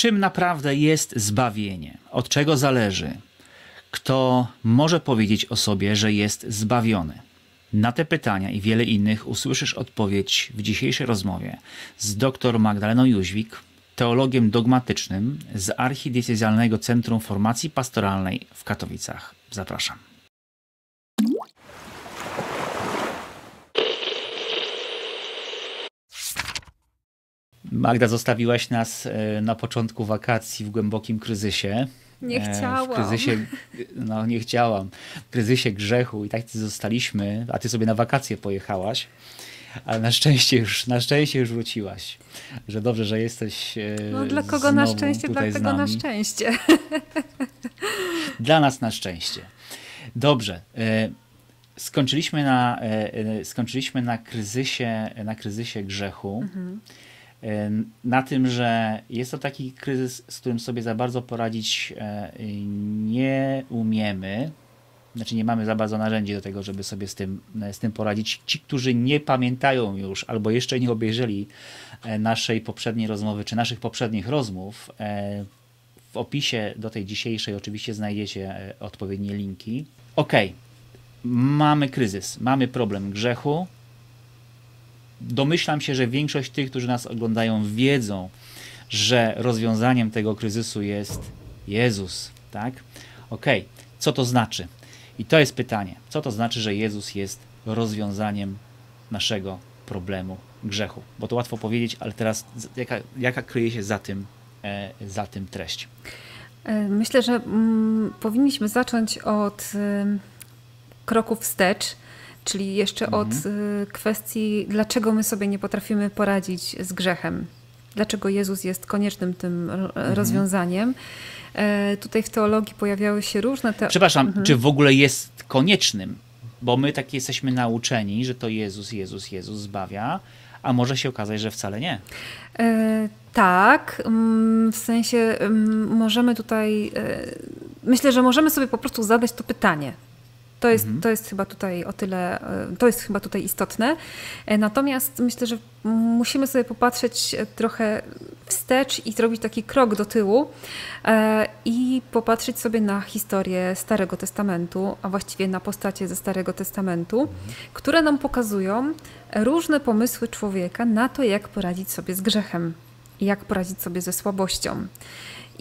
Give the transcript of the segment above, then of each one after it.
czym naprawdę jest zbawienie? Od czego zależy? Kto może powiedzieć o sobie, że jest zbawiony? Na te pytania i wiele innych usłyszysz odpowiedź w dzisiejszej rozmowie z dr Magdaleną Jóźwik, teologiem dogmatycznym z Archidiecezjalnego Centrum Formacji Pastoralnej w Katowicach. Zapraszam. Magda, zostawiłaś nas e, na początku wakacji w głębokim kryzysie. Nie chciałam. W kryzysie, no nie chciałam. W kryzysie grzechu i tak zostaliśmy, a ty sobie na wakacje pojechałaś. Ale na szczęście już, na szczęście już wróciłaś. Że dobrze, że jesteś. E, no dla kogo na szczęście, dlatego na szczęście. Dla nas na szczęście. Dobrze. E, skończyliśmy na, skończyliśmy na kryzysie, na kryzysie grzechu. Mhm na tym, że jest to taki kryzys, z którym sobie za bardzo poradzić e, nie umiemy. Znaczy nie mamy za bardzo narzędzi do tego, żeby sobie z tym, z tym poradzić. Ci, którzy nie pamiętają już albo jeszcze nie obejrzeli e, naszej poprzedniej rozmowy, czy naszych poprzednich rozmów, e, w opisie do tej dzisiejszej oczywiście znajdziecie odpowiednie linki. Ok, mamy kryzys, mamy problem grzechu, domyślam się, że większość tych, którzy nas oglądają, wiedzą, że rozwiązaniem tego kryzysu jest Jezus, tak? Ok, co to znaczy? I to jest pytanie. Co to znaczy, że Jezus jest rozwiązaniem naszego problemu grzechu? Bo to łatwo powiedzieć, ale teraz jaka, jaka kryje się za tym, e, za tym treść? E, myślę, że mm, powinniśmy zacząć od y, kroku wstecz czyli jeszcze mhm. od y, kwestii, dlaczego my sobie nie potrafimy poradzić z grzechem. Dlaczego Jezus jest koniecznym tym mhm. rozwiązaniem. E, tutaj w teologii pojawiały się różne... Te... Przepraszam, mhm. czy w ogóle jest koniecznym? Bo my tak jesteśmy nauczeni, że to Jezus, Jezus, Jezus zbawia, a może się okazać, że wcale nie. E, tak, mm, w sensie mm, możemy tutaj, e, myślę, że możemy sobie po prostu zadać to pytanie, to jest, mhm. to jest chyba tutaj o tyle, e, to jest chyba tutaj istotne. E, natomiast myślę, że musimy sobie popatrzeć e, trochę wstecz i zrobić taki krok do tyłu i popatrzeć sobie na historię Starego Testamentu, a właściwie na postacie ze Starego Testamentu, mhm. które nam pokazują różne pomysły człowieka na to, jak poradzić sobie z grzechem jak poradzić sobie ze słabością.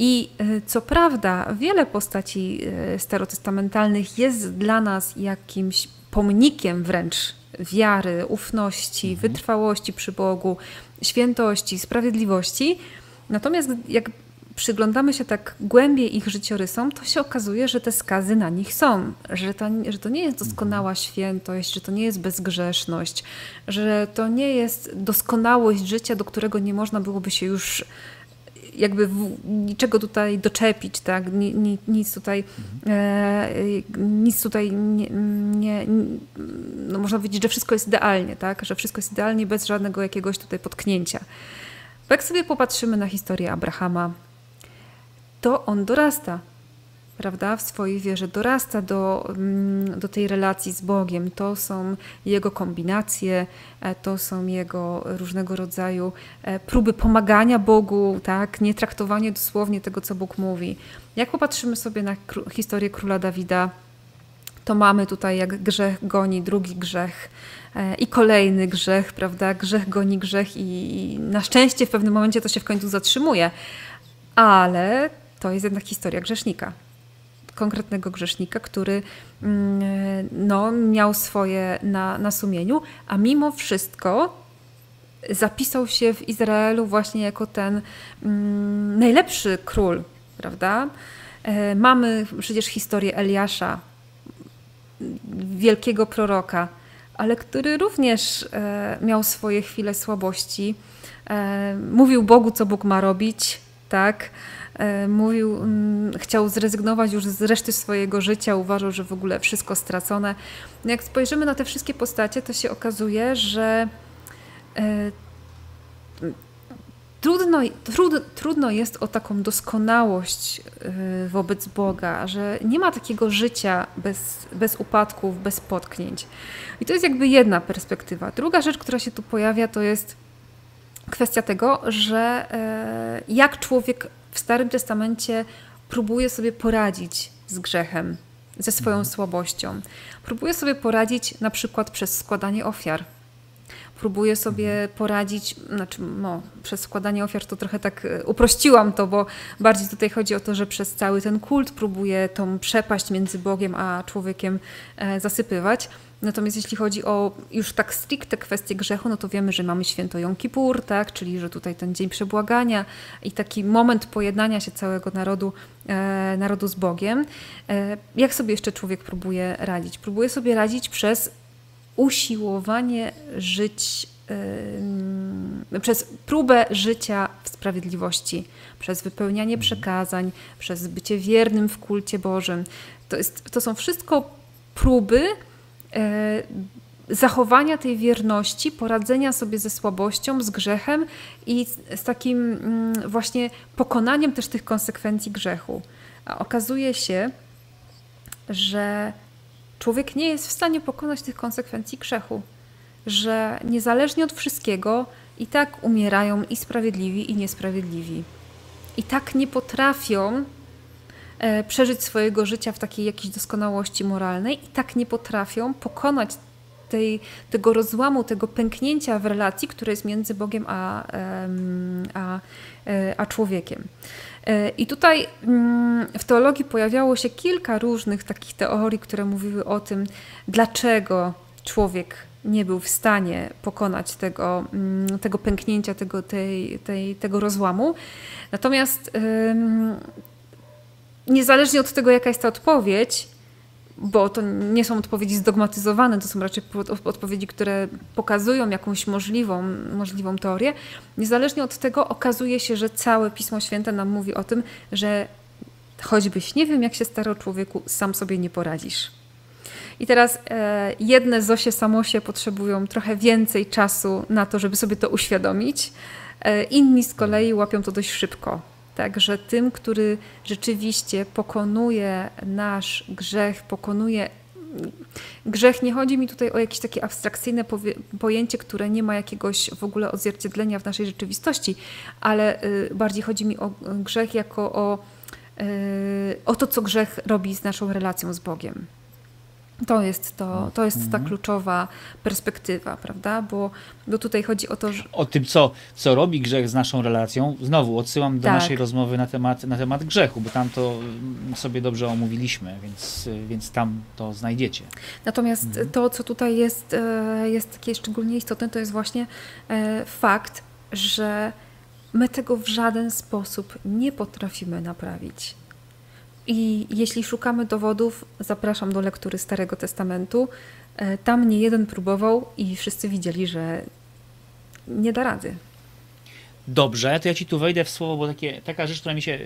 I e, co prawda, wiele postaci e, starotestamentalnych jest dla nas jakimś pomnikiem wręcz wiary, ufności, mhm. wytrwałości przy Bogu, świętości, sprawiedliwości. Natomiast jak przyglądamy się tak głębiej ich życiorysom, to się okazuje, że te skazy na nich są, że to, że to nie jest doskonała mhm. świętość, że to nie jest bezgrzeszność, że to nie jest doskonałość życia, do którego nie można byłoby się już jakby w, niczego tutaj doczepić, tak? Ni, nic tutaj, e, nic tutaj nie, nie, no można powiedzieć, że wszystko jest idealnie, tak? Że wszystko jest idealnie bez żadnego jakiegoś tutaj potknięcia. Bo jak sobie popatrzymy na historię Abrahama, to on dorasta prawda, w swojej wierze, dorasta do, mm, do tej relacji z Bogiem. To są jego kombinacje, e, to są jego różnego rodzaju e, próby pomagania Bogu, tak, nie traktowanie dosłownie tego, co Bóg mówi. Jak popatrzymy sobie na historię króla Dawida, to mamy tutaj jak grzech goni drugi grzech e, i kolejny grzech, prawda? Grzech goni grzech i na szczęście w pewnym momencie to się w końcu zatrzymuje. Ale to jest jednak historia grzesznika konkretnego grzesznika, który mm, no, miał swoje na, na sumieniu, a mimo wszystko zapisał się w Izraelu właśnie jako ten mm, najlepszy król, prawda? E, mamy przecież historię Eliasza, wielkiego proroka, ale który również e, miał swoje chwile słabości. E, mówił Bogu, co Bóg ma robić, tak? E, mówił, mm, chciał zrezygnować już z reszty swojego życia, uważał, że w ogóle wszystko stracone. Jak spojrzymy na te wszystkie postacie, to się okazuje, że e, trudno, trud, trudno jest o taką doskonałość e, wobec Boga, że nie ma takiego życia bez, bez upadków, bez potknięć. I to jest jakby jedna perspektywa. Druga rzecz, która się tu pojawia, to jest kwestia tego, że jak człowiek w Starym Testamencie próbuje sobie poradzić z grzechem, ze swoją mhm. słabością. Próbuje sobie poradzić na przykład przez składanie ofiar próbuję sobie mhm. poradzić, znaczy no, przez składanie ofiar to trochę tak e, uprościłam to, bo bardziej tutaj chodzi o to, że przez cały ten kult próbuję tą przepaść między Bogiem a człowiekiem e, zasypywać. Natomiast jeśli chodzi o już tak stricte kwestie grzechu, no to wiemy, że mamy święto Jom Kippur, tak? czyli że tutaj ten dzień przebłagania i taki moment pojednania się całego narodu, e, narodu z Bogiem. E, jak sobie jeszcze człowiek próbuje radzić? Próbuje sobie radzić przez usiłowanie żyć przez próbę życia w sprawiedliwości, przez wypełnianie mhm. przekazań, przez bycie wiernym w kulcie Bożym. To, jest, to są wszystko próby zachowania tej wierności, poradzenia sobie ze słabością, z grzechem i z takim yy, właśnie pokonaniem też tych konsekwencji grzechu. A okazuje się, że człowiek nie jest w stanie pokonać tych konsekwencji grzechu, że niezależnie od wszystkiego i tak umierają i sprawiedliwi, i niesprawiedliwi. I tak nie potrafią e, przeżyć swojego życia w takiej jakiejś doskonałości moralnej, i tak nie potrafią pokonać tej, tego rozłamu, tego pęknięcia w relacji, które jest między Bogiem a, a, e, a człowiekiem. E, I tutaj mm, w teologii pojawiało się kilka różnych takich teorii, które mówiły o tym, dlaczego człowiek nie był w stanie pokonać tego, mm, tego pęknięcia, tego, tej, tej, tego rozłamu. Natomiast niezależnie od tego, jaka jest ta odpowiedź, bo to nie są odpowiedzi zdogmatyzowane, to są raczej odpowiedzi, które pokazują jakąś możliwą, możliwą teorię. Niezależnie od tego okazuje się, że całe Pismo Święte nam mówi o tym, że choćbyś nie wiem, jak się starał człowieku, sam sobie nie poradzisz. I teraz e, jedne Zosie Samosie potrzebują trochę więcej czasu na to, żeby sobie to uświadomić. E, inni z kolei łapią to dość szybko. Także tym, który rzeczywiście pokonuje nasz grzech, pokonuje grzech, nie chodzi mi tutaj o jakieś takie abstrakcyjne pojęcie, które nie ma jakiegoś w ogóle odzwierciedlenia w naszej rzeczywistości, ale y, bardziej chodzi mi o grzech jako o, y, o to, co grzech robi z naszą relacją z Bogiem. To jest, to, to jest ta mhm. kluczowa perspektywa, prawda? Bo, bo tutaj chodzi o to, że... O tym, co, co robi grzech z naszą relacją, znowu odsyłam do tak. naszej rozmowy na temat, na temat grzechu, bo tam to sobie dobrze omówiliśmy, więc, więc tam to znajdziecie. Natomiast mhm. to, co tutaj jest, e, jest takie szczególnie istotne, to jest właśnie e, fakt, że my tego w żaden sposób nie potrafimy naprawić. I jeśli szukamy dowodów, zapraszam do lektury Starego Testamentu. E, tam nie jeden próbował i wszyscy widzieli, że nie da rady. Dobrze, to ja ci tu wejdę w słowo, bo takie, taka rzecz, która mi się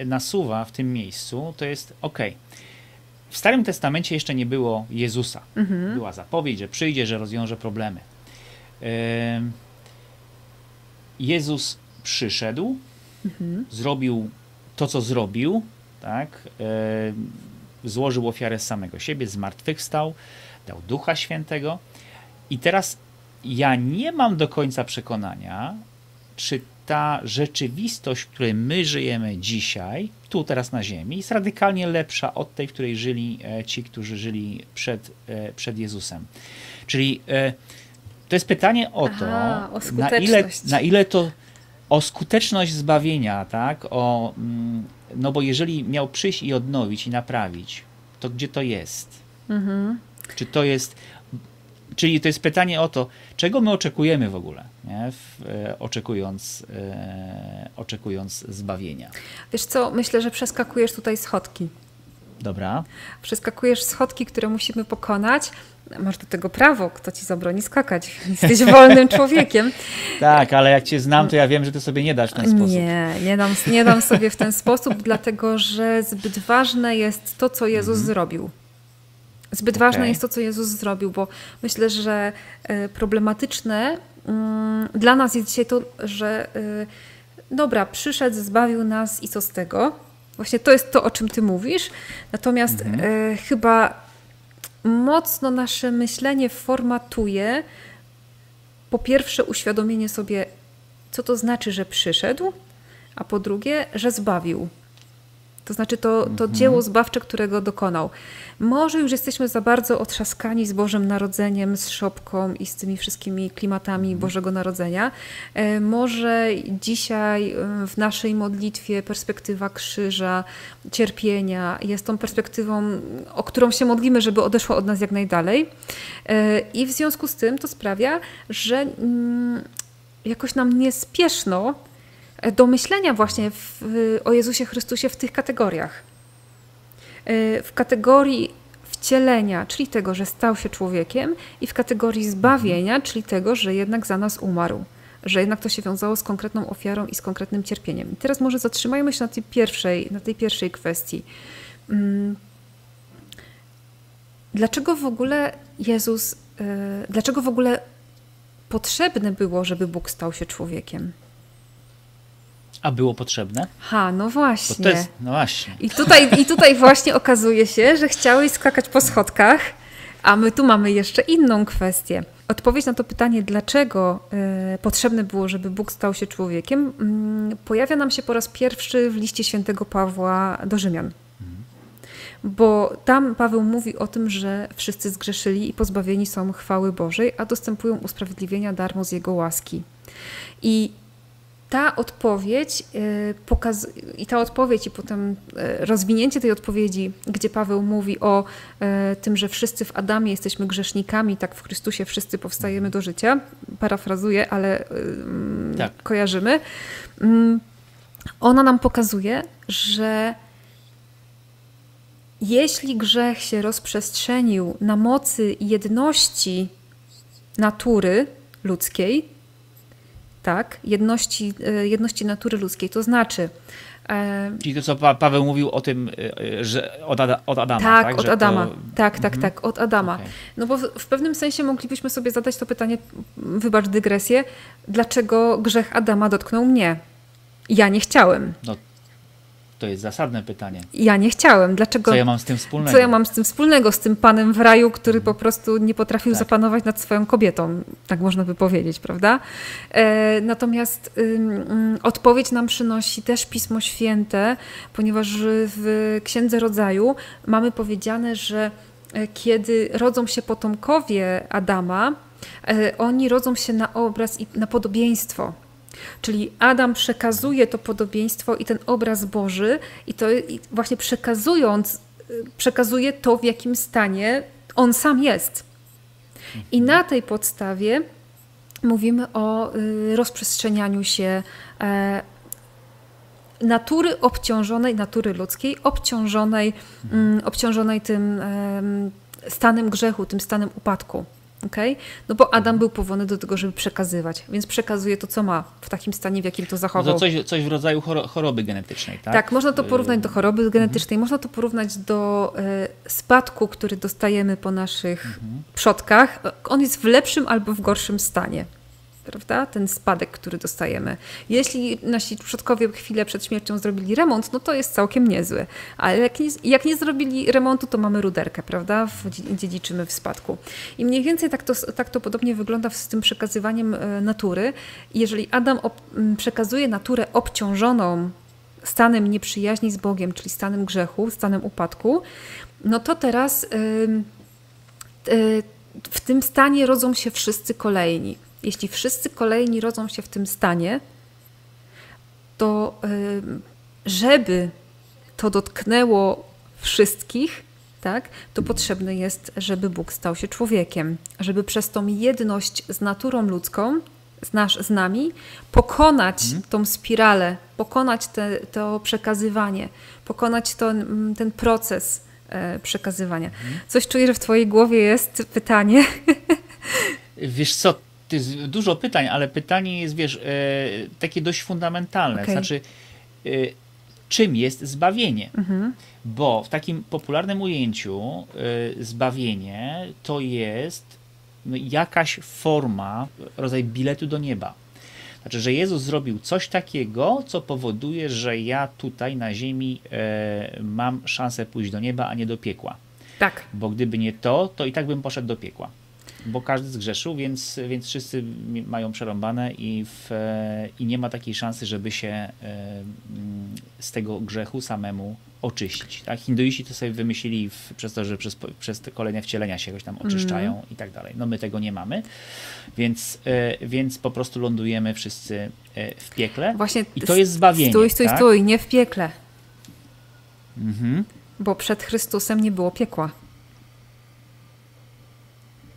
e, nasuwa w tym miejscu, to jest ok. W Starym Testamencie jeszcze nie było Jezusa. Mhm. Była zapowiedź, że przyjdzie, że rozwiąże problemy. Jezus przyszedł, mhm. zrobił to, co zrobił, tak? E, złożył ofiarę samego siebie, zmartwychwstał, dał Ducha Świętego. I teraz ja nie mam do końca przekonania, czy ta rzeczywistość, w której my żyjemy dzisiaj, tu teraz na Ziemi, jest radykalnie lepsza od tej, w której żyli e, ci, którzy żyli przed, e, przed Jezusem. Czyli to jest pytanie o to, Aha, o na, ile, na ile to o skuteczność zbawienia, tak? O, mm, no bo jeżeli miał przyjść i odnowić i naprawić, to gdzie to jest? Mhm. Czy to jest. Czyli to jest pytanie o to, czego my oczekujemy w ogóle, nie? W, e, oczekując, e, oczekując zbawienia. Wiesz co, myślę, że przeskakujesz tutaj schodki. Dobra. Przeskakujesz schodki, które musimy pokonać. Masz do tego prawo, kto ci zabroni skakać. Jesteś wolnym człowiekiem. tak, ale jak cię znam, to ja wiem, że ty sobie nie dasz w ten sposób. Nie, nie dam, nie dam sobie w ten sposób, dlatego że zbyt ważne jest to, co Jezus mhm. zrobił. Zbyt okay. ważne jest to, co Jezus zrobił, bo myślę, że e, problematyczne mm, dla nas jest dzisiaj to, że e, dobra, przyszedł, zbawił nas i co z tego? Właśnie to jest to, o czym ty mówisz. Natomiast mhm. e, chyba mocno nasze myślenie formatuje po pierwsze uświadomienie sobie, co to znaczy, że przyszedł, a po drugie, że zbawił. To znaczy to, to mhm. dzieło zbawcze, którego dokonał. Może już jesteśmy za bardzo otrzaskani z Bożym Narodzeniem, z szopką i z tymi wszystkimi klimatami mhm. Bożego Narodzenia. E, może dzisiaj e, w naszej modlitwie perspektywa krzyża, cierpienia jest tą perspektywą, o którą się modlimy, żeby odeszła od nas jak najdalej. E, I w związku z tym to sprawia, że mm, jakoś nam niespieszno do myślenia właśnie w, o Jezusie Chrystusie w tych kategoriach. E, w kategorii wcielenia, czyli tego, że stał się człowiekiem, i w kategorii zbawienia, czyli tego, że jednak za nas umarł. Że jednak to się wiązało z konkretną ofiarą i z konkretnym cierpieniem. I teraz może zatrzymajmy się na tej pierwszej, na tej pierwszej kwestii. Mm. Dlaczego w ogóle Jezus, e, dlaczego w ogóle potrzebne było, żeby Bóg stał się człowiekiem? A było potrzebne? Ha, no właśnie. Jest, no właśnie. I tutaj, I tutaj właśnie okazuje się, że chciałeś skakać po schodkach, a my tu mamy jeszcze inną kwestię. Odpowiedź na to pytanie, dlaczego y, potrzebne było, żeby Bóg stał się człowiekiem, y, pojawia nam się po raz pierwszy w liście świętego Pawła do Rzymian. Bo tam Paweł mówi o tym, że wszyscy zgrzeszyli i pozbawieni są chwały Bożej, a dostępują usprawiedliwienia darmo z Jego łaski. I ta odpowiedź y, i ta odpowiedź i potem y, rozwinięcie tej odpowiedzi, gdzie Paweł mówi o y, tym, że wszyscy w Adamie jesteśmy grzesznikami, tak w Chrystusie wszyscy powstajemy do życia, parafrazuję, ale tak. kojarzymy. Mm, ona nam pokazuje, że jeśli grzech się rozprzestrzenił na mocy jedności natury ludzkiej, tak, jedności, e, jedności natury ludzkiej. To znaczy. E, Czyli to, co Paweł mówił o tym, e, że od, Ada, od Adama. Tak, tak? od że Adama. To... Tak, tak, mhm. tak, od Adama. Okay. No bo w, w, pewnym sensie moglibyśmy sobie zadać to pytanie, wybacz dygresję, dlaczego grzech Adama dotknął mnie? Ja nie chciałem. No to jest zasadne pytanie. Ja nie chciałem. Dlaczego? Co ja mam z tym wspólnego? Co ja mam z tym wspólnego, z tym panem w raju, który po prostu nie potrafił tak. zapanować nad swoją kobietą, tak można by powiedzieć, prawda? E, natomiast y, y, odpowiedź nam przynosi też Pismo Święte, ponieważ w Księdze Rodzaju mamy powiedziane, że e, kiedy rodzą się potomkowie Adama, e, oni rodzą się na obraz i na podobieństwo Czyli Adam przekazuje to podobieństwo i ten obraz Boży, i to i właśnie przekazując, przekazuje to, w jakim stanie on sam jest. I na tej podstawie mówimy o y, rozprzestrzenianiu się e, natury obciążonej, natury ludzkiej, obciążonej, mm, obciążonej tym stanem grzechu, tym stanem upadku. Okay? No bo Adam był powołany do tego, żeby przekazywać, więc przekazuje to, co ma w takim stanie, w jakim to zachował. No to coś, coś w rodzaju choroby genetycznej, tak? Tak, można to porównać do choroby genetycznej, mhm. można to porównać do y, spadku, który dostajemy po naszych mhm. przodkach. On jest w lepszym albo w gorszym stanie prawda? Ten spadek, który dostajemy. Jeśli nasi przodkowie chwilę przed śmiercią zrobili remont, no to jest całkiem niezły. Ale jak nie, jak nie zrobili remontu, to mamy ruderkę, prawda? Dziedziczymy w spadku. I mniej więcej tak to, tak to podobnie wygląda z tym przekazywaniem e, natury. Jeżeli Adam przekazuje naturę obciążoną stanem nieprzyjaźni z Bogiem, czyli stanem grzechu, stanem upadku, no to teraz yy, w tym stanie rodzą się wszyscy kolejni jeśli wszyscy kolejni rodzą się w tym stanie, to żeby to dotknęło wszystkich, tak, to potrzebne jest, żeby Bóg stał się człowiekiem, żeby przez tą jedność z naturą ludzką, z, nasz, z nami, pokonać mhm. tą spiralę, pokonać te, to przekazywanie, pokonać to, ten proces e, przekazywania. Mhm. Coś czuję, że w Twojej głowie jest pytanie. Wiesz co, to jest dużo pytań, ale pytanie jest, wiesz, e, takie dość fundamentalne. Okay. Znaczy, e, czym jest zbawienie? Mhm. Bo w takim popularnym ujęciu e, zbawienie to jest jakaś forma, rodzaj biletu do nieba. Znaczy, że Jezus zrobił coś takiego, co powoduje, że ja tutaj na ziemi mam szansę pójść do nieba, a nie do piekła. Tak. Bo gdyby nie to, to i tak bym poszedł do piekła. Bo każdy zgrzeszył, więc, więc wszyscy mają przerąbane i, w, i nie ma takiej szansy, żeby się e, z tego grzechu samemu oczyścić. Tak? Hinduiści to sobie wymyślili w, przez to, że przez, przez te kolejne wcielenia się jakoś tam oczyszczają mm. i tak dalej. No my tego nie mamy, więc, e, więc po prostu lądujemy wszyscy e, w piekle Właśnie i to jest zbawienie. Stój, stój, tak? stój, nie w piekle. Mhm. Bo przed Chrystusem nie było piekła.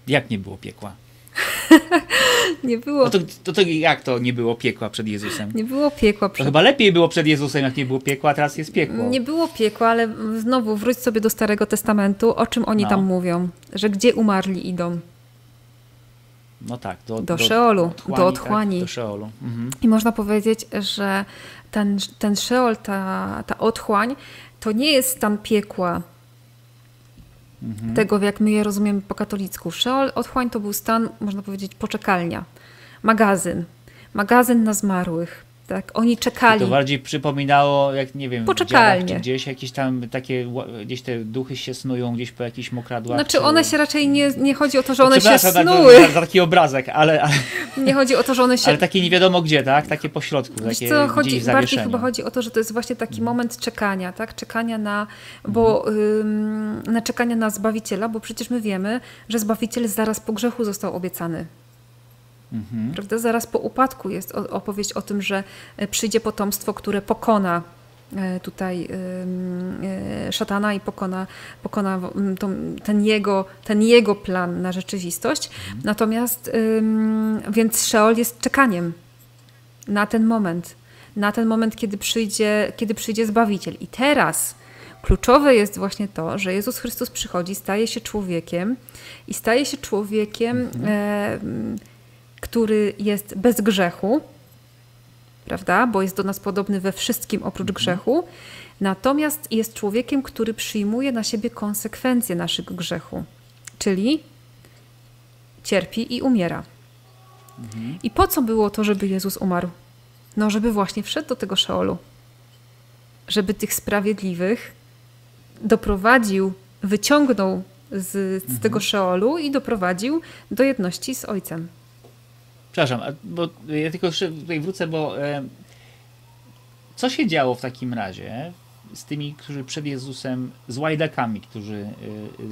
Jak nie było piekła? nie było. No to, to, to, jak to nie było piekła przed Jezusem? Nie było piekła przed... To chyba lepiej było przed Jezusem, jak nie było piekła, a teraz jest piekło. Nie było piekła, ale znowu wróć sobie do Starego Testamentu. O czym oni no. tam mówią? Że gdzie umarli idą? No tak, do, do, do Szeolu, otchłani, do otchłani. Tak, do Szeolu. Mhm. I można powiedzieć, że ten, ten Szeol, ta, ta otchłań, to nie jest stan piekła, mhm. tego, jak my je rozumiemy po katolicku. Szeol, otchłań to był stan, można powiedzieć, poczekalnia, magazyn, magazyn na zmarłych. Tak, oni czekali. I to bardziej przypominało, jak nie wiem, Poczekalnie. czy gdzieś jakieś tam takie, gdzieś te duchy się snują gdzieś po jakichś mokradłach. Znaczy czy... one się raczej nie, nie chodzi o to, że one się snuły. Za taki obrazek, ale, ale... Nie chodzi o to, że one się... Ale takie nie wiadomo gdzie, tak? Takie pośrodku, Wiesz takie co, chodzi, Bardziej chyba chodzi o to, że to jest właśnie taki hmm. moment czekania, tak? Czekania na, bo, hmm. ym, na czekania na Zbawiciela, bo przecież my wiemy, że Zbawiciel zaraz po grzechu został obiecany. Mhm. Prawda? Zaraz po upadku jest opowieść o tym, że e, przyjdzie potomstwo, które pokona e, tutaj e, szatana i pokona, pokona ten, jego, ten jego plan na rzeczywistość. Mhm. Natomiast więc Szeol jest czekaniem na ten moment. Na ten moment, kiedy przyjdzie, kiedy przyjdzie Zbawiciel. I teraz kluczowe jest właśnie to, że Jezus Chrystus przychodzi, staje się człowiekiem i staje się człowiekiem mhm. e, który jest bez grzechu, prawda? Bo jest do nas podobny we wszystkim oprócz mhm. grzechu. Natomiast jest człowiekiem, który przyjmuje na siebie konsekwencje naszego grzechu, czyli cierpi i umiera. Mhm. I po co było to, żeby Jezus umarł? No, żeby właśnie wszedł do tego szeolu. Żeby tych sprawiedliwych doprowadził, wyciągnął z, z mhm. tego szeolu i doprowadził do jedności z Ojcem. Przepraszam, bo ja tylko jeszcze tutaj wrócę, bo e, co się działo w takim razie z tymi, którzy przed Jezusem, z łajdakami, którzy e,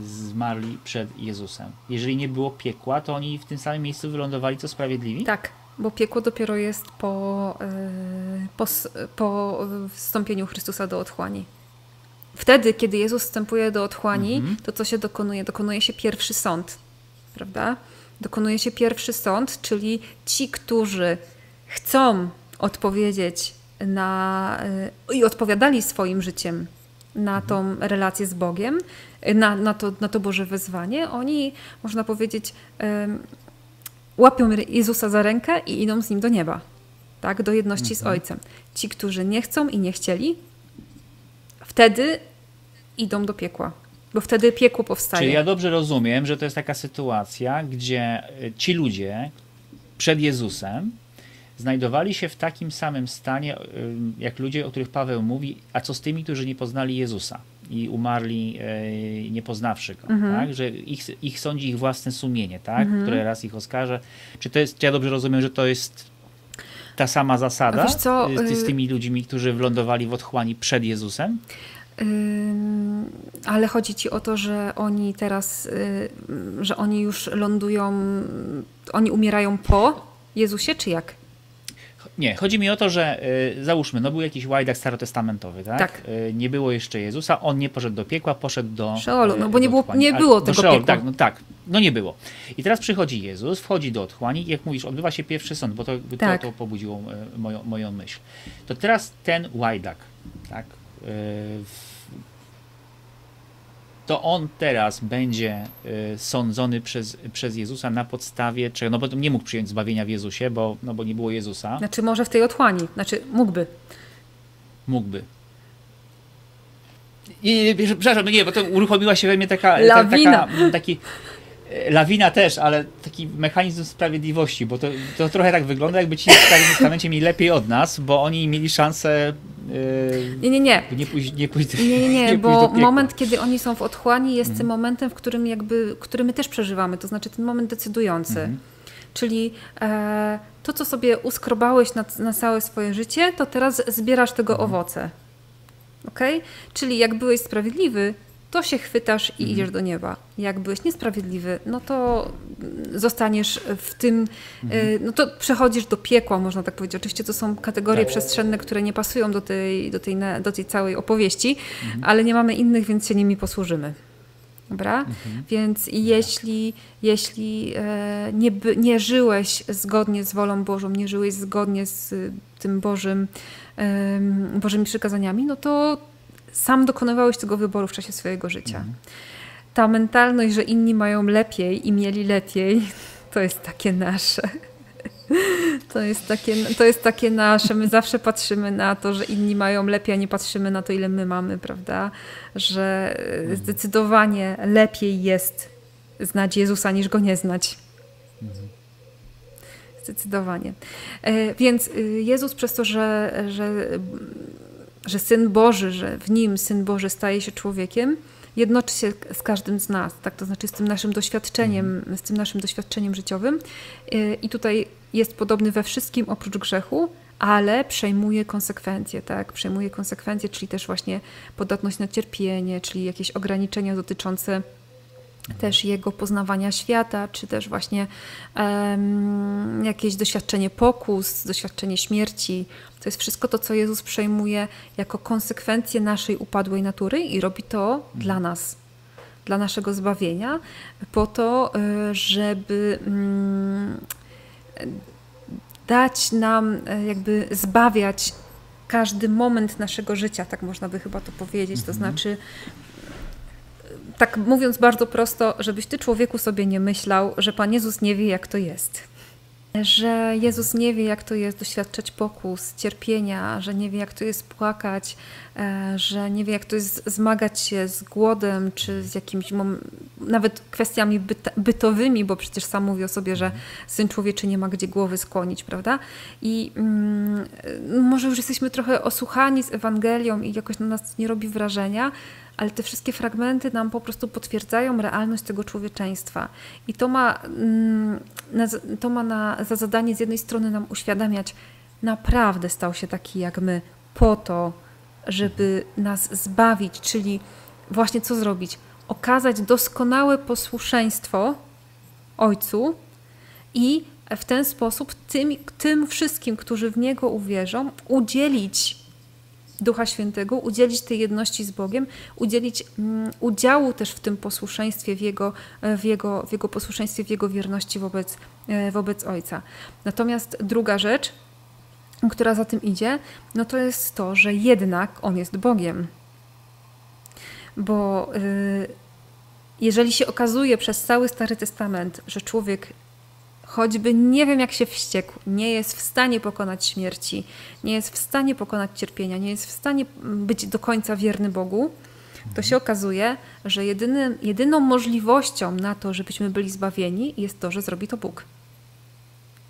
zmarli przed Jezusem? Jeżeli nie było piekła, to oni w tym samym miejscu wylądowali co sprawiedliwi? Tak, bo piekło dopiero jest po, e, po, po wstąpieniu Chrystusa do otchłani. Wtedy, kiedy Jezus wstępuje do otchłani, mhm. to co się dokonuje? Dokonuje się pierwszy sąd, prawda? Dokonuje się pierwszy sąd, czyli ci, którzy chcą odpowiedzieć na y, i odpowiadali swoim życiem na tą relację z Bogiem, na, na, to, na to Boże wezwanie, oni, można powiedzieć, łapią Jezusa za rękę i idą z nim do nieba, tak, do jedności z mhm. Ojcem. Ci, którzy nie chcą i nie chcieli, wtedy idą do piekła bo wtedy piekło powstaje. Czyli ja dobrze rozumiem, że to jest taka sytuacja, gdzie e, ci ludzie przed Jezusem znajdowali się w takim samym stanie, e, jak ludzie, o których Paweł mówi, a co z tymi, którzy nie poznali Jezusa i umarli e, nie poznawszy go, mhm. tak? że ich, ich sądzi ich własne sumienie, tak? Mhm. które raz ich oskarże. Czy to jest, czy ja dobrze rozumiem, że to jest ta sama zasada z, z, tymi ludźmi, którzy wlądowali w otchłani przed Jezusem? Ale chodzi ci o to, że oni teraz, y, że oni już lądują, oni umierają po Jezusie, czy jak? Nie, chodzi mi o to, że y, załóżmy, no był jakiś łajdak starotestamentowy, tak? tak. Y, nie było jeszcze Jezusa, on nie poszedł do piekła, poszedł do Szeolu, no bo nie było, nie było tego Szeolu, piekła. Tak, no tak, no nie było. I teraz przychodzi Jezus, wchodzi do otchłani i jak mówisz, odbywa się pierwszy sąd, bo to, tak. to, to pobudziło moją, moją myśl. To teraz ten łajdak, tak, to on teraz będzie y, sądzony przez, przez Jezusa na podstawie czego? No bo nie mógł przyjąć zbawienia w Jezusie, bo, no bo nie było Jezusa. Znaczy może w tej otchłani, znaczy mógłby. Mógłby. I, przepraszam, no nie, bo to uruchomiła się we mnie taka, Lawina. taka taki lawina też, ale taki mechanizm sprawiedliwości, bo to, to trochę tak wygląda, jakby ci w Testamencie mieli lepiej od nas, bo oni mieli szansę Yy, nie, nie, nie. Nie pójść, nie pójść, nie, nie, nie, nie bo moment, kiedy oni są w otchłani jest tym momentem, w którym jakby, który my też przeżywamy, to znaczy ten moment decydujący. Mhm. Czyli e, to, co sobie uskrobałeś na, na całe swoje życie, to teraz zbierasz tego mhm. owoce. Ok? Czyli jak byłeś sprawiedliwy, to się chwytasz i mhm. idziesz do nieba. Jak byłeś niesprawiedliwy, no to zostaniesz w tym, mhm. Y, no to przechodzisz do piekła, można tak powiedzieć. Oczywiście to są kategorie tak. przestrzenne, które nie pasują do tej, do tej, do tej całej opowieści, mhm. ale nie mamy innych, więc się nimi posłużymy. Dobra? Mhm. Więc jeśli, jeśli e, nie, nie żyłeś zgodnie z wolą Bożą, nie żyłeś zgodnie z tym Bożym, Bożymi przykazaniami, no to sam dokonywałeś tego wyboru w czasie swojego życia. Mhm. Ta mentalność, że inni mają lepiej i mieli lepiej, to jest takie nasze. To jest, takie, to jest takie nasze. My zawsze patrzymy na to, że inni mają lepiej, a nie patrzymy na to, ile my mamy, prawda? Że mhm. zdecydowanie lepiej jest znać Jezusa, niż go nie znać. Mhm. Zdecydowanie. E, więc y, Jezus przez to, że, że że Syn Boży, że w nim Syn Boży staje się człowiekiem, jednoczy się z każdym z nas, tak? to znaczy z tym naszym doświadczeniem, mhm. z tym naszym doświadczeniem życiowym. Y, I tutaj jest podobny we wszystkim oprócz grzechu, ale przejmuje konsekwencje, tak? Przejmuje konsekwencje, czyli też właśnie podatność na cierpienie, czyli jakieś ograniczenia dotyczące też jego poznawania świata, czy też właśnie um, jakieś doświadczenie pokus, doświadczenie śmierci. To jest wszystko to, co Jezus przejmuje jako konsekwencję naszej upadłej natury i robi to mhm. dla nas, dla naszego zbawienia, po to, e, żeby um, dać nam, e, jakby zbawiać każdy moment naszego życia, tak można by chyba to powiedzieć. To mhm. znaczy, tak mówiąc bardzo prosto, żebyś ty człowieku sobie nie myślał, że Pan Jezus nie wie, jak to jest. Że Jezus nie wie, jak to jest doświadczać pokus, cierpienia, że nie wie, jak to jest płakać, e, że nie wie, jak to jest zmagać się z głodem, czy z jakimiś nawet kwestiami bytowymi, bo przecież sam mówi o sobie, że syn człowieczy nie ma gdzie głowy skłonić, prawda? I mm, może już jesteśmy trochę osłuchani z Ewangelią i jakoś na nas nie robi wrażenia, ale te wszystkie fragmenty nam po prostu potwierdzają realność tego człowieczeństwa. I to ma, mm, to ma na, za zadanie z jednej strony nam uświadamiać, naprawdę stał się taki jak my po to, żeby nas zbawić, czyli właśnie co zrobić? Okazać doskonałe posłuszeństwo Ojcu i w ten sposób tym, tym wszystkim, którzy w Niego uwierzą, udzielić Ducha Świętego, udzielić tej jedności z Bogiem, udzielić mm, udziału też w tym posłuszeństwie, w jego, w jego, w jego posłuszeństwie, w jego wierności wobec, e, wobec Ojca. Natomiast druga rzecz, która za tym idzie, no to jest to, że jednak On jest Bogiem. Bo y, jeżeli się okazuje przez cały Stary Testament, że człowiek choćby nie wiem jak się wściekł, nie jest w stanie pokonać śmierci, nie jest w stanie pokonać cierpienia, nie jest w stanie być do końca wierny Bogu, to się okazuje, że jedyny, jedyną możliwością na to, żebyśmy byli zbawieni, jest to, że zrobi to Bóg.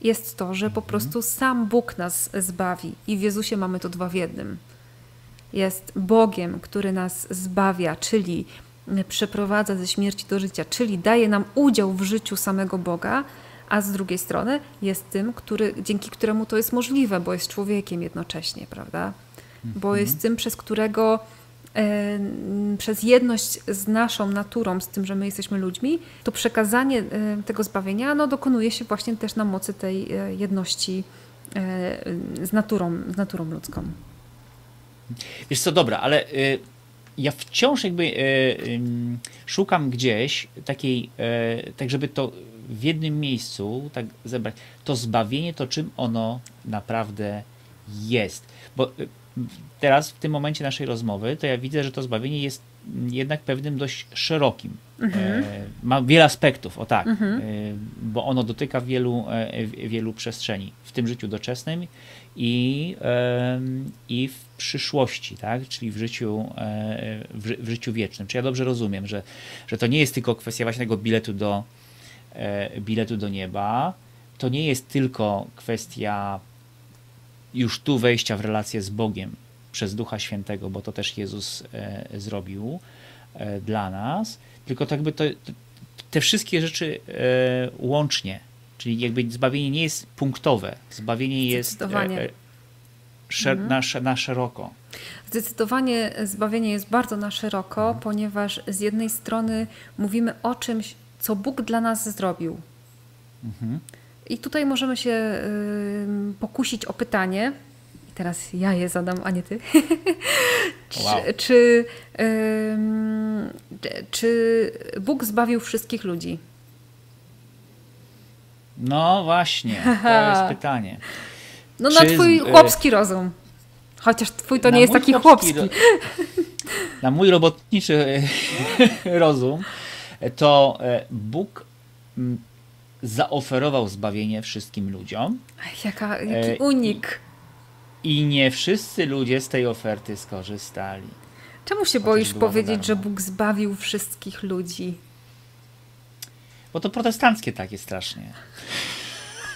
Jest to, że po mhm. prostu sam Bóg nas zbawi i w Jezusie mamy to dwa w jednym. Jest Bogiem, który nas zbawia, czyli przeprowadza ze śmierci do życia, czyli daje nam udział w życiu samego Boga, a z drugiej strony jest tym, który, dzięki któremu to jest możliwe, bo jest człowiekiem jednocześnie, prawda? Bo mhm. jest tym, przez którego e, przez jedność z naszą naturą, z tym, że my jesteśmy ludźmi, to przekazanie e, tego zbawienia no, dokonuje się właśnie też na mocy tej e, jedności z naturą, z naturą ludzką. Wiesz co, dobra, ale ja wciąż jakby szukam gdzieś takiej, tak żeby to w jednym miejscu tak zebrać, to zbawienie, to czym ono naprawdę jest. Bo y, teraz, w tym momencie naszej rozmowy, to ja widzę, że to zbawienie jest jednak pewnym dość szerokim. Mhm. E, ma wiele aspektów, o tak, mhm. e, bo ono dotyka wielu, e, wielu przestrzeni w tym życiu doczesnym i, i w przyszłości, tak? czyli w życiu, w, w życiu wiecznym. Czy ja dobrze rozumiem, że, że to nie jest tylko kwestia właśnie tego biletu do, biletu do nieba. To nie jest tylko kwestia już tu wejścia w relację z Bogiem przez Ducha Świętego, bo to też Jezus zrobił dla nas, tylko tak by to, te wszystkie rzeczy łącznie Czyli jakby zbawienie nie jest punktowe, zbawienie jest e, e, szer mhm. na, na szeroko. Zdecydowanie zbawienie jest bardzo na szeroko, mhm. ponieważ z jednej strony mówimy o czymś, co Bóg dla nas zrobił. Mhm. I tutaj możemy się y, pokusić o pytanie, i teraz ja je zadam, a nie ty. czy, wow. czy, y, czy Bóg zbawił wszystkich ludzi? No właśnie, to jest pytanie. No Czy, na twój chłopski rozum. Chociaż twój to nie jest taki chłopski. chłopski. Na mój robotniczy rozum to e, Bóg zaoferował zbawienie wszystkim ludziom. Jaka, jaki e, unik. I, I nie wszyscy ludzie z tej oferty skorzystali. Czemu się boisz powiedzieć, że Bóg zbawił wszystkich ludzi? Bo to protestanckie takie strasznie.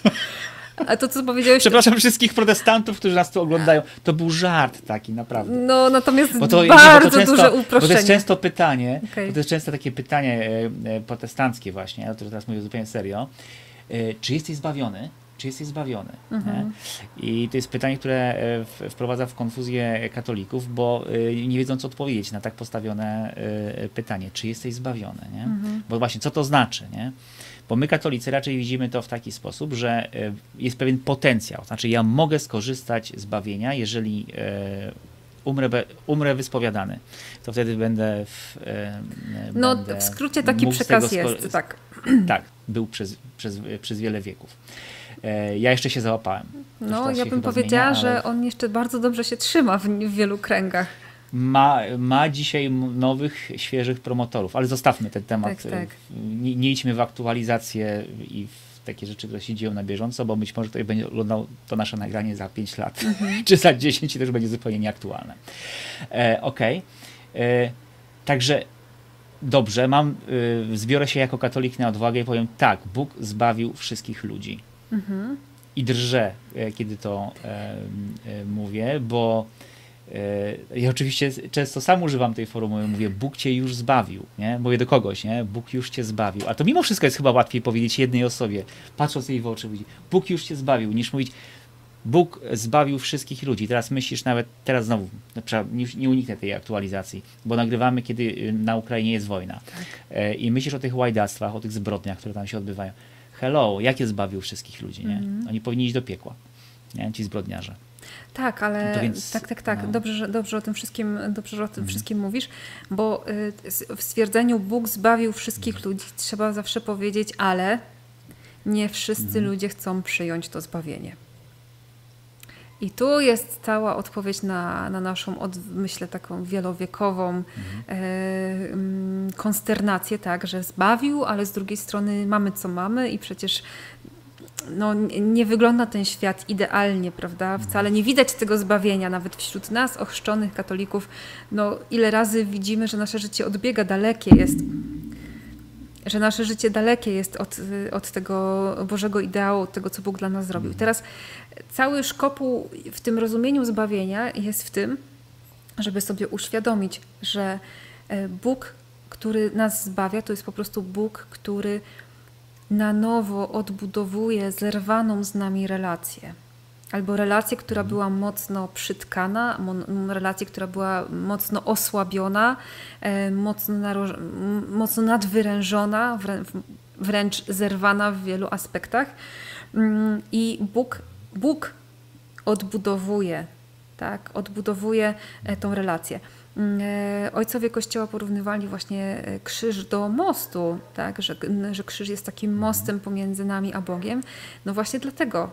A to, co powiedziałeś... Przepraszam wszystkich protestantów, którzy nas tu oglądają. To był żart taki, naprawdę. No, natomiast bo to, bardzo bo to często, duże uproszczenie. Bo to jest często pytanie, okay. to jest często takie pytanie e, e, protestanckie właśnie, ja to teraz mówię zupełnie serio. E, czy jesteś zbawiony? czy jesteś zbawiony? Mhm. I to jest pytanie, które wprowadza w konfuzję katolików, bo nie wiedzą, co odpowiedzieć na tak postawione pytanie, czy jesteś zbawiony? Nie? Mhm. Bo właśnie, co to znaczy? Nie? Bo my, katolicy, raczej widzimy to w taki sposób, że jest pewien potencjał. Znaczy, ja mogę skorzystać z zbawienia, jeżeli umrę, umrę wyspowiadany. To wtedy będę w. No, będę w skrócie taki przekaz jest, tak. Tak, był przez, przez, przez wiele wieków. E, ja jeszcze się załapałem. No, ja bym powiedziała, zmienia, że on jeszcze bardzo dobrze się trzyma w, w wielu kręgach. Ma, ma dzisiaj nowych, świeżych promotorów, ale zostawmy ten temat. Tak, tak. Nie, nie idźmy w aktualizację i w takie rzeczy, które się dzieją na bieżąco, bo być może tutaj będzie oglądał to nasze nagranie za 5 lat, mhm. czy za 10 i już będzie zupełnie nieaktualne. E, Okej. Okay. E, także dobrze, mam, y, zbiorę się jako katolik na odwagę i powiem tak, Bóg zbawił wszystkich ludzi. Mhm. I drżę, e, kiedy to e, mówię, bo ja oczywiście często sam używam tej formuły, mówię, Bóg cię już zbawił, nie? Mówię do kogoś, nie? Bóg już cię zbawił. A to mimo wszystko jest chyba łatwiej powiedzieć jednej osobie, patrząc jej w oczy, mówić, Bóg już cię zbawił, niż mówić, Bóg zbawił wszystkich ludzi. Teraz myślisz nawet, teraz znowu, nie, nie uniknę tej aktualizacji, bo nagrywamy, kiedy y, na Ukrainie jest wojna. Tak. E, I myślisz o tych łajdactwach, o tych zbrodniach, które tam się odbywają hello, jakie zbawił wszystkich ludzi, nie? Mm. Oni powinni iść do piekła, nie? Ci zbrodniarze. Tak, ale no więc, tak, tak, tak. No. Dobrze, dobrze o tym wszystkim, dobrze o tym mm. wszystkim mówisz, bo y, w stwierdzeniu Bóg zbawił wszystkich mm. ludzi trzeba zawsze powiedzieć, ale nie wszyscy mm. ludzie chcą przyjąć to zbawienie. I tu jest cała odpowiedź na, na naszą, od, myślę, taką wielowiekową mhm. e, mm, konsternację, tak, że zbawił, ale z drugiej strony mamy co mamy i przecież no, nie wygląda ten świat idealnie, prawda? Mhm. Wcale nie widać tego zbawienia, nawet wśród nas, ochrzczonych katolików. No, ile razy widzimy, że nasze życie odbiega, dalekie jest że nasze życie dalekie jest od, od tego Bożego ideału, od tego, co Bóg dla nas zrobił. Mhm. Teraz cały szkopuł w tym rozumieniu zbawienia jest w tym, żeby sobie uświadomić, że e, Bóg, który nas zbawia, to jest po prostu Bóg, który na nowo odbudowuje zerwaną z nami relację. Albo relację, która mhm. była mocno przytkana, relację, która była mocno osłabiona, e, mocno, mocno nadwyrężona, wręcz zerwana w wielu aspektach. Mm, I Bóg Bóg odbudowuje, tak, odbudowuje e, tą relację. E, ojcowie Kościoła porównywali właśnie e, krzyż do mostu, tak, że, że krzyż jest takim mostem pomiędzy nami a Bogiem. No właśnie dlatego,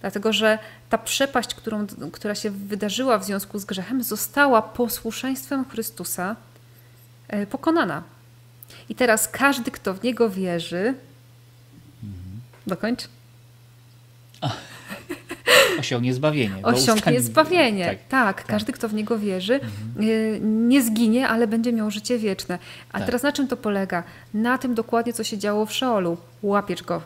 dlatego że ta przepaść, którą, która się wydarzyła w związku z grzechem, została posłuszeństwem Chrystusa pokonana. I teraz każdy, kto w Niego wierzy, mhm. dokończ. Osiągnie zbawienie. Osiągnie zbawienie, tak, tak, tak, Każdy, kto w Niego wierzy, mhm. nie zginie, ale będzie miał życie wieczne. A tak. teraz na czym to polega? Na tym dokładnie, co się działo w Szeolu. Łapiesz Go.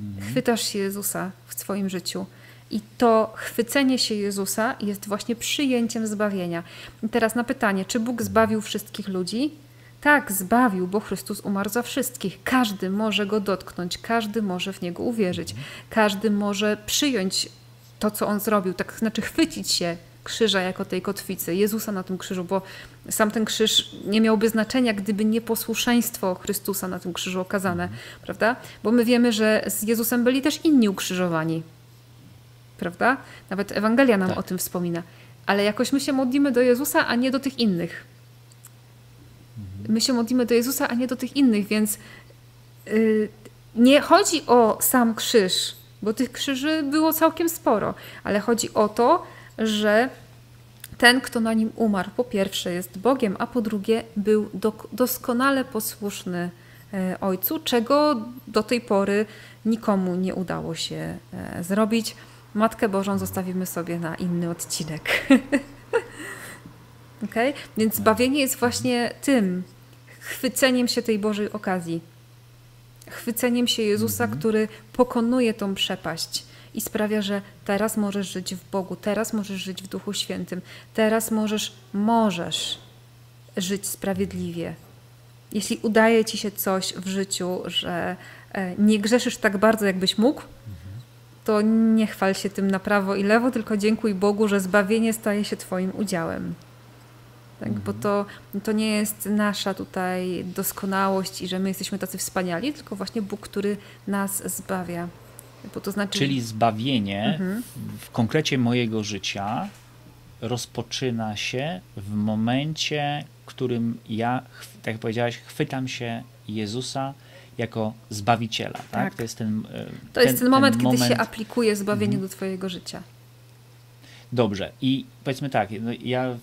Mhm. Chwytasz się Jezusa w swoim życiu. I to chwycenie się Jezusa jest właśnie przyjęciem zbawienia. I teraz na pytanie, czy Bóg zbawił wszystkich ludzi? Tak, zbawił, bo Chrystus umarł za wszystkich. Każdy może go dotknąć, każdy może w niego uwierzyć, każdy może przyjąć to, co on zrobił, tak znaczy chwycić się krzyża jako tej kotwicy, Jezusa na tym krzyżu, bo sam ten krzyż nie miałby znaczenia, gdyby nie posłuszeństwo Chrystusa na tym krzyżu okazane, prawda? Bo my wiemy, że z Jezusem byli też inni ukrzyżowani, prawda? Nawet Ewangelia nam tak. o tym wspomina. Ale jakoś my się modlimy do Jezusa, a nie do tych innych my się modlimy do Jezusa, a nie do tych innych, więc yy, nie chodzi o sam krzyż, bo tych krzyży było całkiem sporo, ale chodzi o to, że ten, kto na nim umarł, po pierwsze jest Bogiem, a po drugie był do, doskonale posłuszny e, Ojcu, czego do tej pory nikomu nie udało się e, zrobić. Matkę Bożą zostawimy sobie na inny odcinek. okay? Więc zbawienie jest właśnie tym, chwyceniem się tej Bożej okazji. Chwyceniem się Jezusa, mhm. który pokonuje tą przepaść i sprawia, że teraz możesz żyć w Bogu, teraz możesz żyć w Duchu Świętym, teraz możesz, możesz żyć sprawiedliwie. Jeśli udaje ci się coś w życiu, że e, nie grzeszysz tak bardzo, jakbyś mógł, to nie chwal się tym na prawo i lewo, tylko dziękuj Bogu, że zbawienie staje się Twoim udziałem tak? bo to, to nie jest nasza tutaj doskonałość i że my jesteśmy tacy wspaniali, tylko właśnie Bóg, który nas zbawia. Bo to znaczy... Czyli zbawienie mhm. w konkrecie mojego życia rozpoczyna się w momencie, w którym ja, tak jak powiedziałaś, chwytam się Jezusa jako Zbawiciela. Tak? tak. To jest ten, e, to ten, jest ten moment, ten moment, kiedy się aplikuje zbawienie mhm. do Twojego życia. Dobrze. I powiedzmy tak, no ja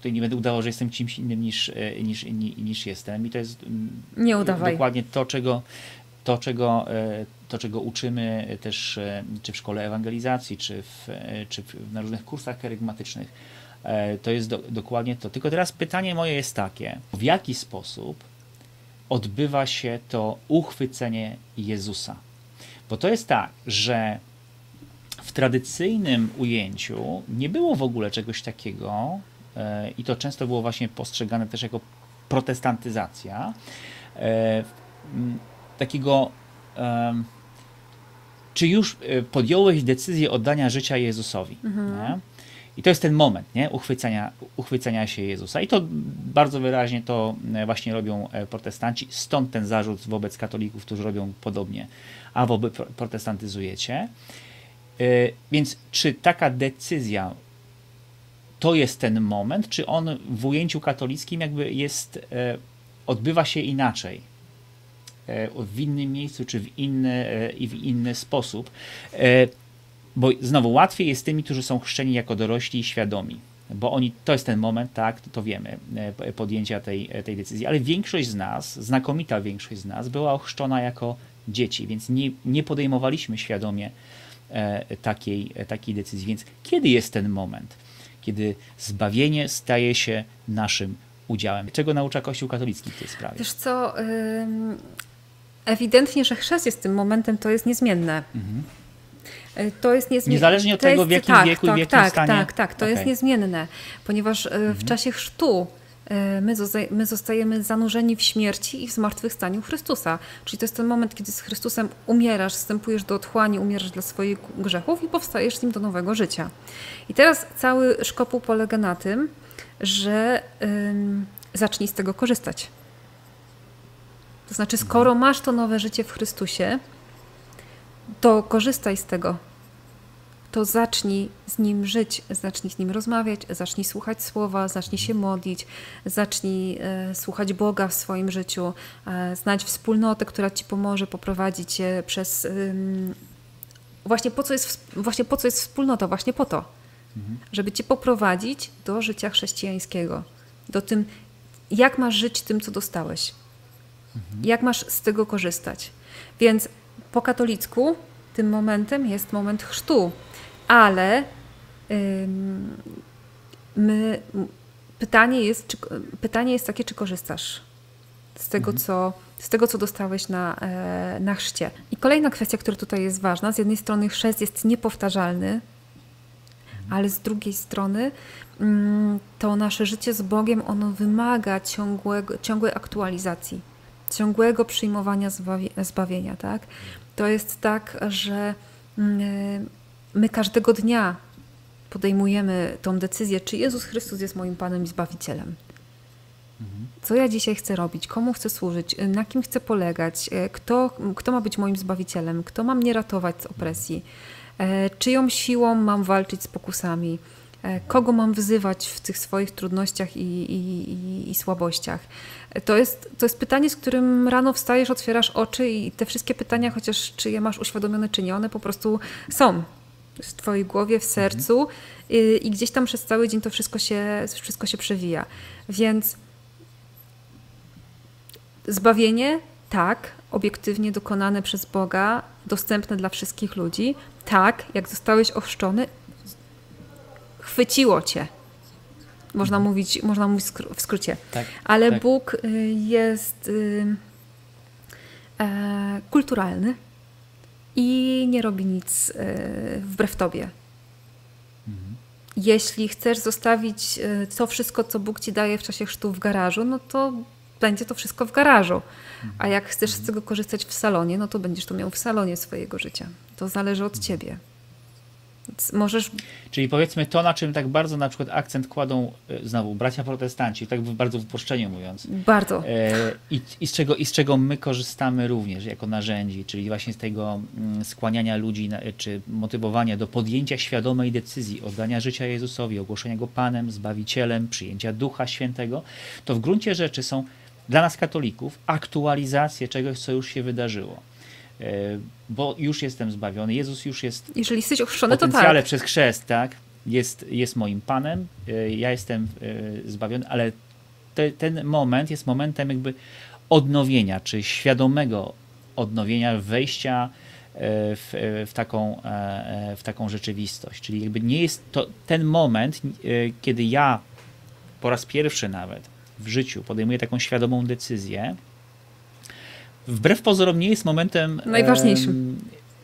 tutaj nie będę udawał, że jestem czymś innym niż, e, niż, niż jestem. I to jest mm, nie udawaj. dokładnie to, czego, to, czego, e, to, czego uczymy też e, czy w szkole ewangelizacji, czy, w, czy w, na różnych kursach kerygmatycznych. To jest do, dokładnie to. Tylko teraz pytanie moje jest takie: w jaki sposób odbywa się to uchwycenie Jezusa? Bo to jest tak, że w tradycyjnym ujęciu nie było w ogóle czegoś takiego, i to często było właśnie postrzegane też jako protestantyzacja e, takiego czy już e, podjąłeś decyzję oddania życia Jezusowi. Mhm. I to jest ten moment nie? Uchwycenia, uchwycenia się Jezusa. I to bardzo wyraźnie to właśnie robią protestanci. Stąd ten zarzut wobec katolików, którzy robią podobnie, a wobec protestantyzujecie. Więc czy taka decyzja to jest ten moment, czy on w ujęciu katolickim jakby jest, e, odbywa się inaczej? E, w innym miejscu, czy w inny, e, i w inny sposób. Bo znowu łatwiej jest tymi, którzy są chrzczeni jako dorośli i świadomi bo oni, to jest ten moment, tak, to, wiemy, podjęcia tej, tej decyzji, ale większość z nas, znakomita większość z nas była ochrzczona jako dzieci, więc nie, nie podejmowaliśmy świadomie takiej, takiej decyzji. Więc kiedy jest ten moment? Kiedy zbawienie staje się naszym udziałem. Czego naucza Kościół katolicki w tej sprawie? Wiesz co, ewidentnie, że chrzest jest tym momentem, to jest niezmienne. Mhm. Y, to jest niezmienne. Niezależnie od tego, w jakim tak, wieku tak, i w jakim tak, stanie? Tak, tak, to okay. jest niezmienne, ponieważ y, mhm. w czasie chrztu my, my zostajemy zanurzeni w śmierci i w zmartwychwstaniu Chrystusa. Czyli to jest ten moment, kiedy z Chrystusem umierasz, wstępujesz do otchłani, umierasz dla swoich grzechów i powstajesz z nim do nowego życia. I teraz cały szkopuł polega na tym, że ym, zacznij z tego korzystać. To znaczy, skoro masz to nowe życie w Chrystusie, to korzystaj z tego to zacznij z nim żyć, zacznij z nim rozmawiać, zacznij słuchać słowa, zacznij się modlić, zacznij e, słuchać Boga w swoim życiu, e, znać wspólnotę, która ci pomoże poprowadzić cię przez. właśnie, po co jest, właśnie po co jest wspólnota? Właśnie po to, mhm. żeby cię poprowadzić do życia chrześcijańskiego, do tym, jak masz żyć tym, co dostałeś, mhm. jak masz z tego korzystać. Więc po katolicku tym momentem jest moment chrztu ale my, pytanie, jest, czy, pytanie jest takie, czy korzystasz z tego, mhm. co, z tego, co dostałeś na, e, na chrzcie. I kolejna kwestia, która tutaj jest ważna. Z jednej strony chrzest jest niepowtarzalny, mhm. ale z drugiej strony mm, to nasze życie z Bogiem, ono wymaga ciągłego, ciągłej aktualizacji, ciągłego przyjmowania zbawienia. Tak? To jest tak, że mm, my każdego dnia podejmujemy tą decyzję, czy Jezus Chrystus jest moim Panem i Zbawicielem. Mhm. Co ja dzisiaj chcę robić, komu chcę służyć, na kim chcę polegać, e, kto, kto ma być moim Zbawicielem, kto ma mnie ratować z opresji, e, czyją siłą mam walczyć z pokusami, e, kogo mam wzywać w tych swoich trudnościach i, i, i, i słabościach. To jest, to jest pytanie, z którym rano wstajesz, otwierasz oczy i te wszystkie pytania, chociaż czy je masz uświadomione, czy nie, one po prostu są w Twojej głowie, w sercu mhm. i, i, gdzieś tam przez cały dzień to wszystko się, wszystko się przewija. Więc zbawienie, tak, obiektywnie dokonane przez Boga, dostępne dla wszystkich ludzi, tak, jak zostałeś ochrzczony, chwyciło Cię. Można mhm. mówić, można mówić w skrócie. Tak, Ale tak. Bóg y, jest y, e, kulturalny i nie robi nic e, wbrew tobie. Mhm. Jeśli chcesz zostawić to wszystko, co Bóg ci daje w czasie chrztu w garażu, no to będzie to wszystko w garażu. A jak chcesz z mhm. tego korzystać w salonie, no to będziesz to miał w salonie swojego życia. To zależy od ciebie możesz... Czyli powiedzmy to, na czym tak bardzo na przykład akcent kładą e, znowu bracia protestanci, tak bardzo w uproszczeniu mówiąc. Bardzo. E, i, i, z czego, I z czego my korzystamy również jako narzędzi, czyli właśnie z tego mm, skłaniania ludzi, na, czy motywowania do podjęcia świadomej decyzji, oddania życia Jezusowi, ogłoszenia Go Panem, Zbawicielem, przyjęcia Ducha Świętego, to w gruncie rzeczy są dla nas katolików aktualizacje czegoś, co już się wydarzyło. E, bo już jestem zbawiony. Jezus już jest. Jeżeli jesteś ochrzczony, to tak. przez chrzest, tak? Jest, jest moim Panem, e, ja jestem e, zbawiony, ale te, ten moment jest momentem jakby odnowienia, czy świadomego odnowienia, wejścia w, w, taką, w taką rzeczywistość. Czyli jakby nie jest to ten moment, kiedy ja po raz pierwszy nawet w życiu podejmuję taką świadomą decyzję, wbrew pozorom nie jest momentem najważniejszym.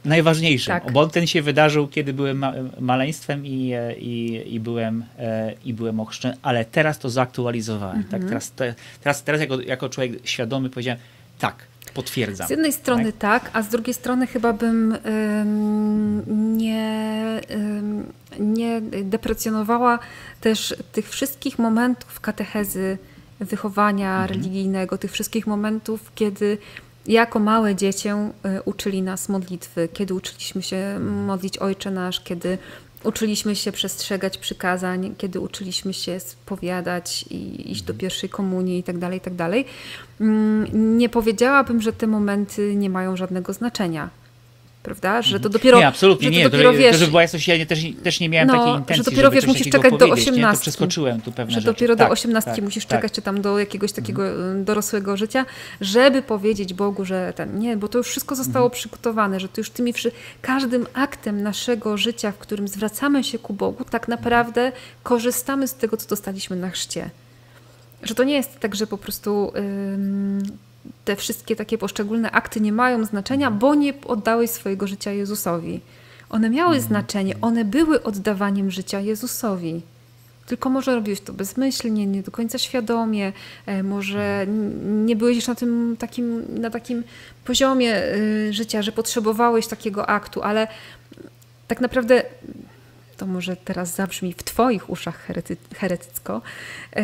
E, najważniejszym, tak. bo ten się wydarzył, kiedy byłem ma maleństwem i, i, i, byłem, e, i byłem ochrzczony, ale teraz to zaktualizowałem. Tak? Mhm. Tak? Teraz, te, teraz, teraz jako, jako człowiek świadomy powiedziałem, tak, potwierdzam. Z jednej strony tak, tak a z drugiej strony chyba bym ym, nie, ym, nie deprecjonowała też tych wszystkich momentów katechezy, wychowania mhm. religijnego, tych wszystkich momentów, kiedy jako małe dziecię y, uczyli nas modlitwy, kiedy uczyliśmy się modlić Ojcze Nasz, kiedy uczyliśmy się przestrzegać przykazań, kiedy uczyliśmy się spowiadać i iść do mhm. pierwszej komunii itd., tak itd. Tak mm, nie powiedziałabym, że te momenty nie mają żadnego znaczenia prawda? Że to mhm. dopiero. Nie, absolutnie nie. Dopiero, to, wiesz, to, żeby była jasność, ja nie, też, też nie miałem no, takiej intencji. Że dopiero wiesz, musisz czekać do 18. Nie, to przeskoczyłem tu pewne Że rzeczy. dopiero tak, do 18 tak, musisz tak. czekać, czy tam do jakiegoś takiego mhm. dorosłego życia, żeby powiedzieć Bogu, że ten nie, bo to już wszystko zostało mhm. przygotowane, że to już tymi każdym aktem naszego życia, w którym zwracamy się ku Bogu, tak naprawdę korzystamy z tego, co dostaliśmy na chrzcie. Że to nie jest tak, że po prostu te wszystkie takie poszczególne akty nie mają znaczenia, bo nie oddałeś swojego życia Jezusowi. One miały mhm. znaczenie, one były oddawaniem życia Jezusowi. Tylko może robiłeś to bezmyślnie, nie do końca świadomie, e, może nie byłeś już na tym takim, na takim poziomie y, życia, że potrzebowałeś takiego aktu, ale tak naprawdę to może teraz zabrzmi w Twoich uszach herety, heretycko, e,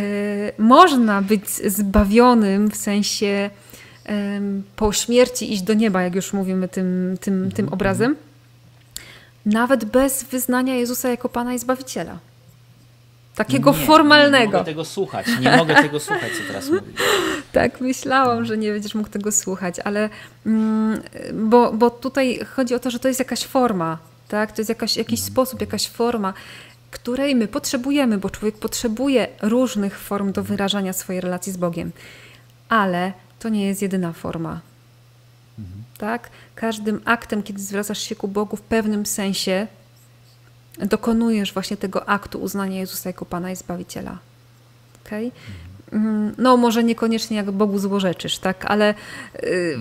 można być zbawionym w sensie po śmierci iść do nieba, jak już mówimy tym, tym, mhm, tym obrazem, nawet bez wyznania Jezusa jako Pana i Zbawiciela. Takiego nie, formalnego. Nie mogę tego słuchać, nie mogę tego słuchać, co teraz mówisz. Tak, myślałam, że nie będziesz mógł tego słuchać, ale mm, bo, bo tutaj chodzi o to, że to jest jakaś forma, tak? To jest jakaś, jakiś mhm. sposób, jakaś forma, której my potrzebujemy, bo człowiek potrzebuje różnych form do wyrażania swojej relacji z Bogiem. Ale to nie jest jedyna forma. Tak? Każdym aktem, kiedy zwracasz się ku Bogu w pewnym sensie, dokonujesz właśnie tego aktu uznania Jezusa jako Pana i Zbawiciela. Okay? Mhm. No, może niekoniecznie jak Bogu złorzeczysz, tak, ale y,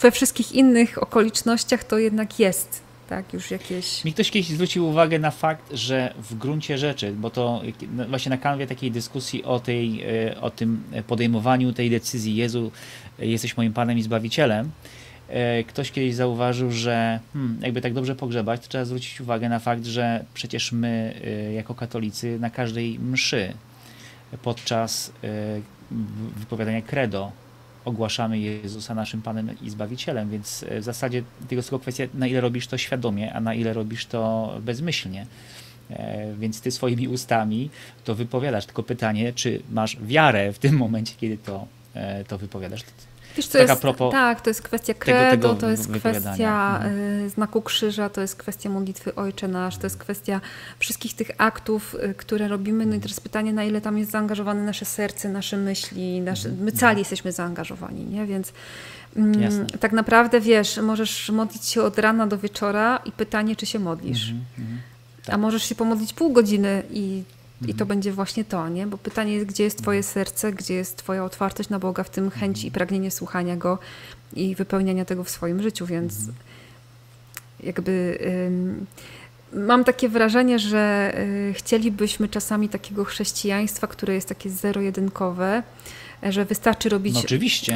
we wszystkich innych okolicznościach to jednak jest tak, już jakieś... Mi ktoś kiedyś zwrócił uwagę na fakt, że w gruncie rzeczy, bo to właśnie na kanwie takiej dyskusji o, tej, e, o tym podejmowaniu tej decyzji Jezu, jesteś moim Panem i Zbawicielem, e, ktoś kiedyś zauważył, że hmm, jakby tak dobrze pogrzebać, to trzeba zwrócić uwagę na fakt, że przecież my e, jako katolicy na każdej mszy podczas wypowiadania credo ogłaszamy Jezusa naszym Panem i Zbawicielem, więc e, w zasadzie tylko kwestia, na ile robisz to świadomie, a na ile robisz to bezmyślnie. E, więc ty swoimi ustami to wypowiadasz. Tylko pytanie, czy masz wiarę w tym momencie, kiedy to, to wypowiadasz. Wiesz, to jest, tak, to jest kwestia credo, tego, tego to jest kwestia mhm. znaku krzyża, to jest kwestia modlitwy Ojcze Nasz, to jest kwestia wszystkich tych aktów, które robimy. No i teraz pytanie, na ile tam jest zaangażowane nasze serce, nasze myśli, nasze, my mhm. cali jesteśmy zaangażowani, nie? Więc mm, tak naprawdę, wiesz, możesz modlić się od rana do wieczora i pytanie, czy się modlisz. Mhm, mhm. tak. A możesz się pomodlić pół godziny i i to mhm. będzie właśnie to, nie? Bo pytanie jest, gdzie jest Twoje serce, gdzie jest Twoja otwartość na Boga, w tym chęć i mhm. pragnienie słuchania Go i wypełniania tego w swoim życiu, więc mhm. jakby mam takie wrażenie, że y, chcielibyśmy czasami takiego chrześcijaństwa, które jest takie zero-jedynkowe, że wystarczy robić,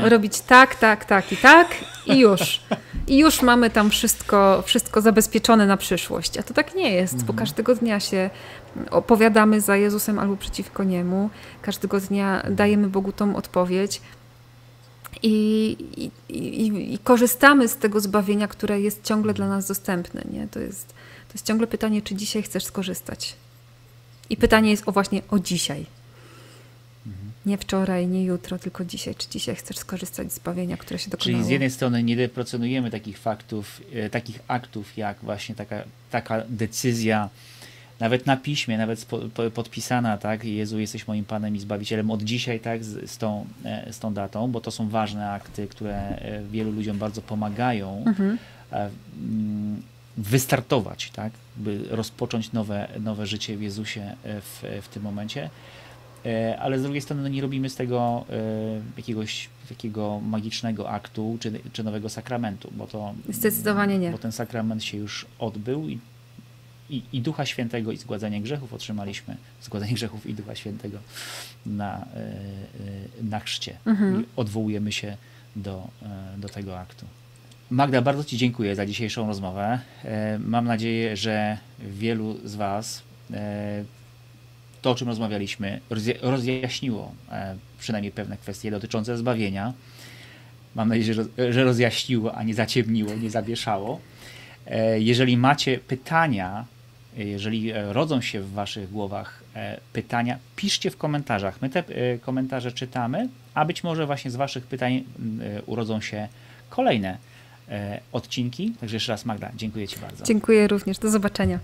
no robić tak, tak, tak i tak i już. I już mamy tam wszystko, wszystko zabezpieczone na przyszłość. A to tak nie jest, mhm. bo każdego dnia się opowiadamy za Jezusem albo przeciwko Niemu. Każdego dnia dajemy Bogu tą odpowiedź. I, i, i, i, korzystamy z tego zbawienia, które jest ciągle dla nas dostępne. Nie? To, jest, to jest ciągle pytanie, czy dzisiaj chcesz skorzystać. I pytanie jest o właśnie o dzisiaj. Nie wczoraj, nie jutro, tylko dzisiaj. Czy dzisiaj chcesz skorzystać z zbawienia, które się dokonało? Czyli z jednej strony nie deprecjonujemy takich faktów, e, takich aktów, jak właśnie taka, taka decyzja, nawet na piśmie, nawet podpisana, tak, Jezu, jesteś moim Panem i Zbawicielem od dzisiaj, tak, z, z, tą, e, z tą datą, bo to są ważne akty, które e, wielu ludziom bardzo pomagają mhm. Mm, wystartować, tak, by rozpocząć nowe, nowe życie w Jezusie w, w tym momencie. E, ale z drugiej strony no nie robimy z tego e, jakiegoś takiego magicznego aktu czy, czy nowego sakramentu, bo to zdecydowanie nie. Bo ten sakrament się już odbył i, i, i Ducha Świętego i zgładzenie grzechów otrzymaliśmy, zgładzenie grzechów i Ducha Świętego na, e, na chrzcie. Mhm. Odwołujemy się do, do tego aktu. Magda, bardzo Ci dziękuję za dzisiejszą rozmowę. Mam nadzieję, że wielu z Was to, o czym rozmawialiśmy, rozjaśniło e, przynajmniej pewne kwestie dotyczące zbawienia. Mam nadzieję, że rozjaśniło, a nie zaciemniło, nie zawieszało. E, jeżeli macie pytania, jeżeli e, rodzą się w Waszych głowach pytania, piszcie w komentarzach. My te komentarze czytamy, a być może właśnie z Waszych pytań urodzą się kolejne odcinki. Także jeszcze raz, Magda, dziękuję Ci bardzo. Dziękuję również. Do zobaczenia.